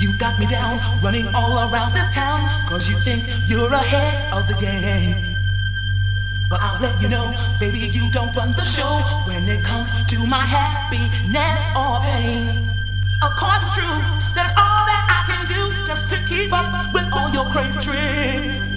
You got me down, running all around this town, cause you think you're ahead of the game. But I'll let you know, baby, you don't run the show when it comes to my happiness or pain. Of course it's true, that's all that I can do just to keep up with all your crazy tricks.